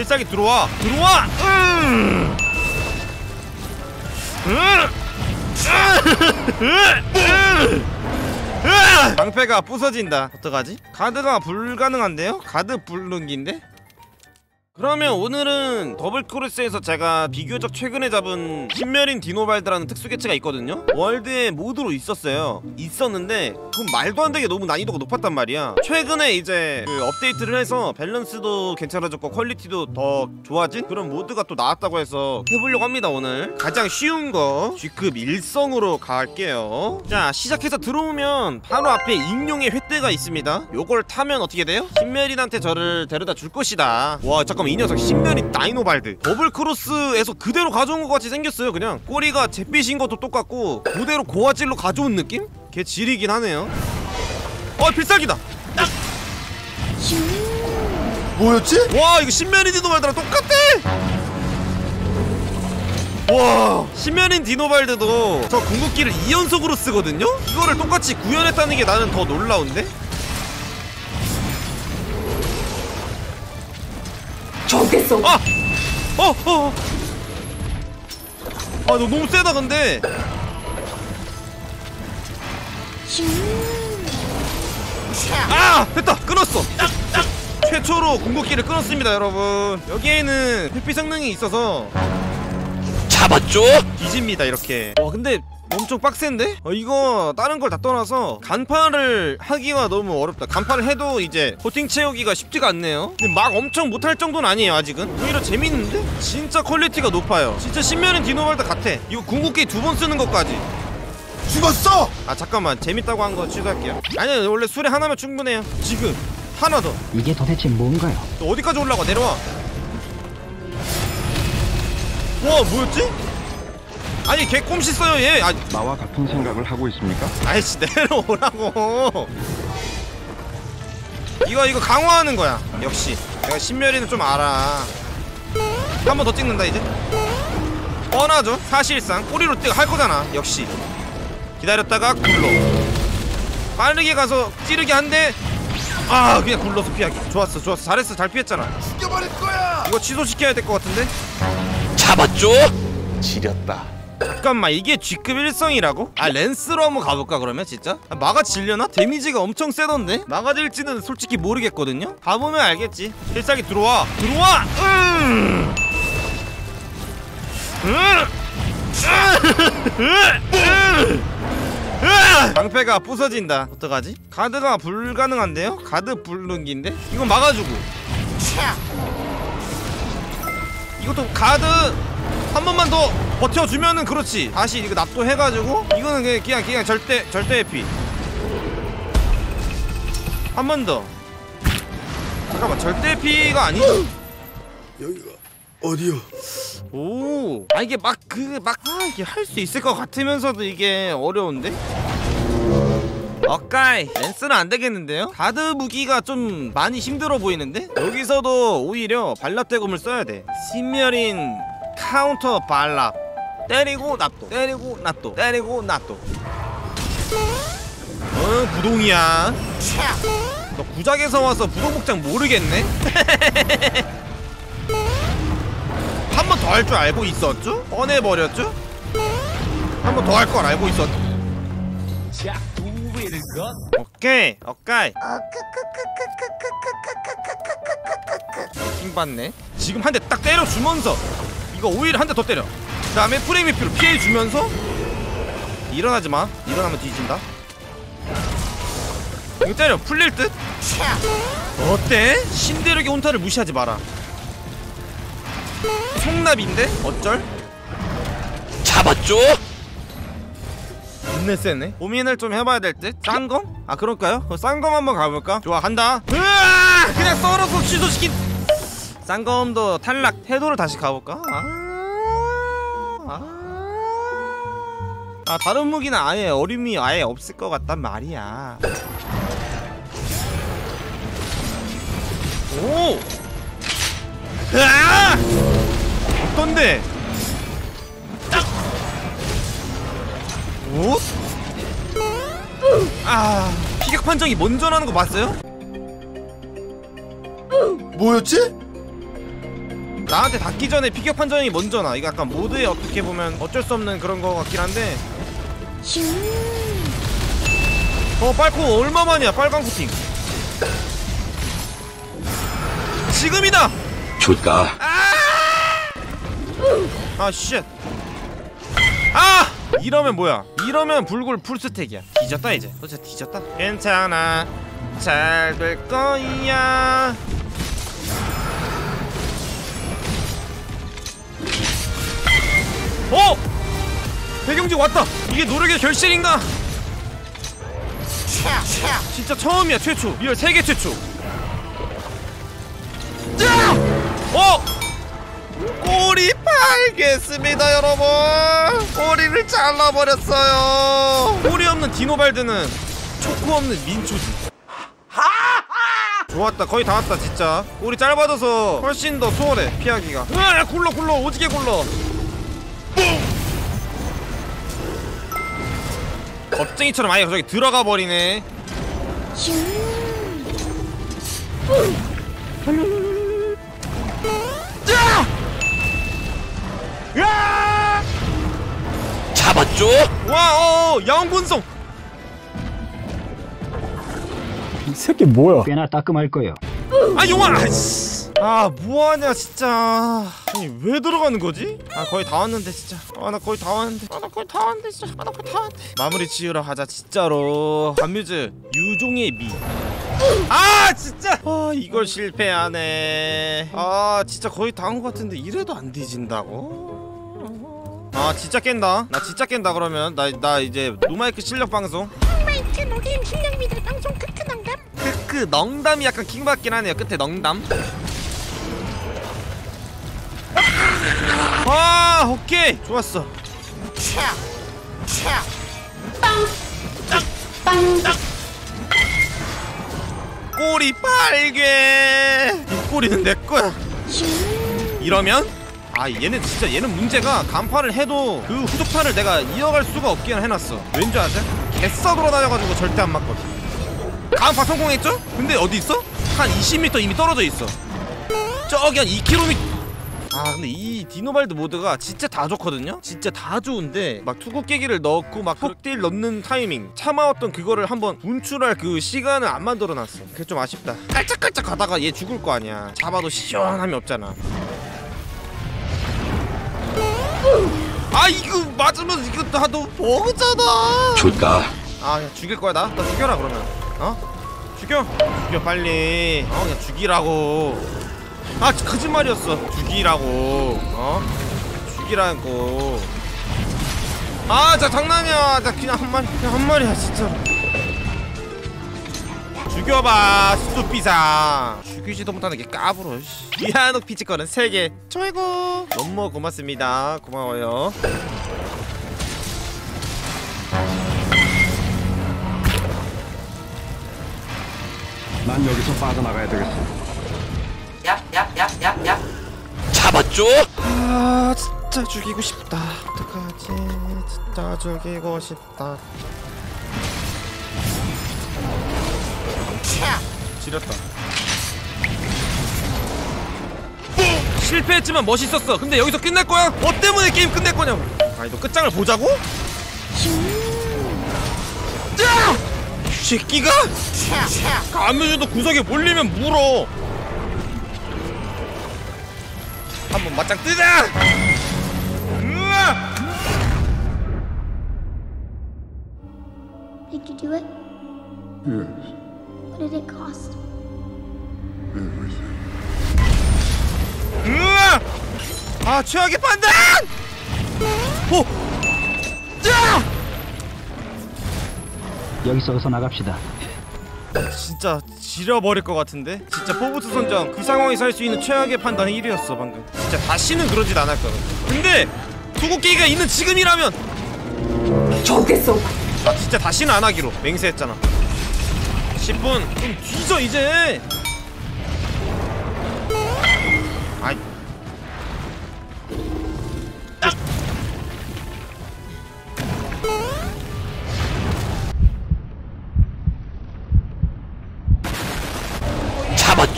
필살기 들어와 들어와 음! 방패가 부서진다 어떡하지? 가드가 불가능한데요? 가드 불능기인데? 그러면 오늘은 Double Cross에서 제가 비교적 최근에 잡은 신멸인 디노발드라는 특수 개체가 있거든요? World에 mod로 있었어요. 있었는데 그건 말도 안 되게 너무 난이도가 높았단 말이야. 최근에 이제 그 업데이트를 해서 밸런스도 괜찮아졌고 quality도 더 좋아진 그런 mod가 또 나왔다고 해서 해보려고 합니다 오늘. 가장 쉬운 거 G급 일성으로 갈게요. 자 시작해서 들어오면 바로 앞에 익룡의 횃대가 있습니다. 요걸 타면 어떻게 돼요? 신멸인한테 저를 데려다 줄 것이다. 와 잠깐 만 이 녀석 신멸인 디노발드 Double Cross에서 그대로 가져온 것 같이 생겼어요 그냥 꼬리가 잿빛인 것도 똑같고 그대로 고화질로 가져온 느낌? 개 지리긴 하네요 어 필살기다 뭐였지? 와 이거 신멸인 디노발드랑 똑같대 와 신멸인 디노발드도 저 궁극기를 2연속으로 쓰거든요? 이거를 똑같이 구현했다는 게 나는 더 놀라운데? 좋겠어. 아! 어! 어! 어. 아, 너 너무 세다, 근데. 아! 됐다! 끊었어! 최초로 궁극기를 끊었습니다, 여러분. 여기에는 회피 성능이 있어서 잡았죠? 뒤집니다, 이렇게. 와, 근데 엄청 빡센데? 어, 이거 다른 걸 다 떠나서 간파를 하기가 너무 어렵다. 간파를 해도 이제 코팅 채우기가 쉽지가 않네요. 근데 막 엄청 못할 정도는 아니에요 아직은. 오히려 재밌는데? 진짜 quality가 높아요. 진짜 신멸인 디노발드 같아. 이거 궁극기 두 번 쓰는 것까지. 죽었어! 아 잠깐만. 재밌다고 한 거 취소할게요. 아니요 원래 술에 하나면 충분해요. 지금. 하나 더. 이게 도대체 뭔가요? 너 어디까지 올라가? 내려와. 와 뭐였지? 아니 개 꼼시 써요 얘. 아, 나와 같은 생각을 하고 있습니까? 아이씨 내려오라고. 이거 이거 강화하는 거야. 역시. 내가 신멸이는 좀 알아. 한 번 더 찍는다 이제? 뻔하죠 사실상. 꼬리로 뛰어 할 거잖아. 역시. 기다렸다가 굴러. 빠르게 가서 찌르게 한데 아 그냥 굴러서 피하기. 좋았어 좋았어. 잘했어 잘 피했잖아. 죽여버릴 거야! 이거 취소시켜야 될 것 같은데? 잡았죠? 지렸다. 잠깐만 이게 G급 일성이라고? 아 랜스로 한번 가볼까 그러면 진짜? 아, 마가 질려나? 데미지가 엄청 세던데? 마가 질지는 솔직히 모르겠거든요? 가보면 알겠지 필살기 들어와 들어와! 음! 음! 음! 음! 방패가 부서진다 어떡하지? 가드가 불가능한데요? 가드 불능기인데? 이건 막아주고 이것도 가드 한 번만 더 버텨주면은 그렇지 다시 이거 납도해가지고 이거는 그냥 그냥, 그냥 절대 절대 해피 한 번 더 잠깐만 절대 해피가 아니죠 여기가 어디요? 오, 아 이게 막 그 막 아 이게 할 수 있을 것 같으면서도 이게 어려운데? 어까이 랜스는 안 되겠는데요? 가드 무기가 좀 많이 힘들어 보이는데? 여기서도 오히려 발랍 대검을 써야 돼 신멸인 카운터 발랍 때리고 납도 때리고 납도 때리고 납도 어 부동이야 너 구작에서 와서 부동복장 모르겠네? 한 번 더 할 줄 알고 있었죠? 꺼내버렸죠? 한 번 더 할 걸 알고 있었죠? 오케이 오케이 힘받네 지금 한 대 딱 때려주면서 이거 오히려 한 대 더 때려 그 다음에 프레임위피로 피해주면서 일어나지마 일어나면 뒤진다 이거 때려 풀릴 듯? 어때? 신대력의 혼타를 무시하지 마라 성납인데? 어쩔? 잡았죠? 겁내 세네 고민을 좀 해봐야 될 듯? 싼검? 아 그럴까요? 싼검 한번 가볼까? 좋아 간다 으아! 그냥 썰어서 취소시킨 싼검도 탈락 태도를 다시 가볼까? 아... 아... 아 다른 무기는 아예 어림이 아예 없을 것 같단 말이야 오! 으아! 어떤데? 오? 아 피격 판정이 먼저 나는 거 봤어요? 뭐였지? 나한테 닿기 전에 피격 판정이 먼저 나 이거 약간 mod에 어떻게 보면 어쩔 수 없는 그런 거 같긴 한데 어 빨코 얼마만이야 빨강 코팅 지금이다 좋다. 아 shit. 아! 이러면 뭐야? 이러면 불굴 full stack이야. 뒤졌다 이제. 너 진짜 뒤졌다. 괜찮아. 잘 될 거야. 어! 배경지 왔다. 이게 노력의 결실인가? 진짜 처음이야 최초. real 세계 최초. 짜! 어! 꼬리 팔겠습니다 여러분 꼬리를 잘라버렸어요 꼬리 없는 디노발드는 초코 없는 민초지 좋았다 거의 다 왔다 진짜 꼬리 짧아져서 훨씬 더 수월해 피하기가 으아 굴러 굴러 오지게 굴러 겁쟁이처럼 아예 저기 들어가 버리네! 잡았죠? 와, 어, 어, 야옹군송. 이 새끼 뭐야? 꽤나 따끔할 거요. 아, 용아. 아이씨. 아, 뭐하냐, 진짜. 아니, 왜 들어가는 거지? 아, 거의 다 왔는데, 진짜. 아, 나 거의 다 왔는데. 아, 나 거의 다 왔는데, 진짜. 아, 나 거의 다 왔는데. 마무리 지으러 가자, 진짜로. 감뮤즈, 유종의 미. 아, 진짜. 아, 이걸 실패하네. 아, 진짜 거의 다 온 것 같은데, 이래도 안 뒤진다고? 아, 진짜 깬다. 나 진짜 깬다, 그러면. 나, 나 이제 노마이크 실력 방송. 마이크 녹음 실력 미들 방송 크크 농담 크크 넉담이 약간 킹받긴 하네요 끝에 넉담 아 오케이. 좋았어. 꼬리 빨개. 이 꼬리는 내 거야. 이러면? 아 얘는 진짜 얘는 문제가 간파를 해도 그 후속탄을 내가 이어갈 수가 없게 해놨어. 왠지 아세요? 개싸 돌아다녀가지고 절대 안 맞거든. 간파 성공했죠? 근데 어디 있어? 한 20m 이미 떨어져 있어. 저기 한 2km 아 근데 이 디노발드 mod가 진짜 다 좋거든요? 진짜 다 좋은데 막 투구 깨기를 넣고 막 폭딜 넣는 타이밍 참아왔던 그거를 한번 분출할 그 시간을 안 만들어놨어. 그게 좀 아쉽다. 깔짝깔짝 가다가 얘 죽을 거 아니야. 잡아도 시원함이 없잖아. 아 이거 맞으면 이거 나도 버그잖아. 좋다. 아 그냥 죽일 거야 나? 나 죽여라 그러면. 어? 죽여. 죽여 빨리. 어 그냥 죽이라고 아 거짓말이었어. 죽이라고. 어? 죽이라고. 아자 장난이야. 나 그냥 한 마리 그냥 한 마리야 진짜 죽여봐 수두비상 죽이지도 못하는 게 까불어 씨. 미안한 피지컬은 3개 최고. 너무 고맙습니다. 고마워요. 난 여기서 빠져나가야 되겠어. 잡았죠? 아 진짜 죽이고 싶다 어떡하지 진짜 죽이고 싶다 지렸다 실패했지만 멋있었어 근데 여기서 끝낼 거야? 뭐 때문에 게임 끝낼 거냐고 아니 너 끝장을 보자고? 야! 이 새끼가? 가면서도 구석에 몰리면 물어 한번 맞짱 뜨자! 으아! Did you do it? Yes, What did it cost? everything. 으아! 아 최악의 판단! 오! 자! 여기서 어서 나갑시다. 진짜 지려버릴 것 같은데? 진짜 포브스 선장 그 상황에서 할 수 있는 최악의 판단이 1위였어 방금. 진짜 다시는 그러진 않을 거야. 근데 투구깨기가 있는 지금이라면! 좋겠어. 아 진짜 다시는 안 하기로 맹세했잖아. 10분. 좀 뒤져 이제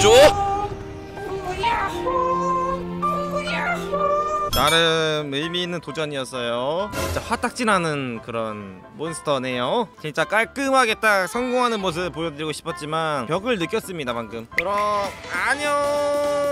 잡았죠? 나름 의미 있는 도전이었어요. 진짜 화딱지나는 그런 몬스터네요. 진짜 깔끔하게 딱 성공하는 모습 보여드리고 싶었지만 벽을 느꼈습니다 방금. 그럼 안녕.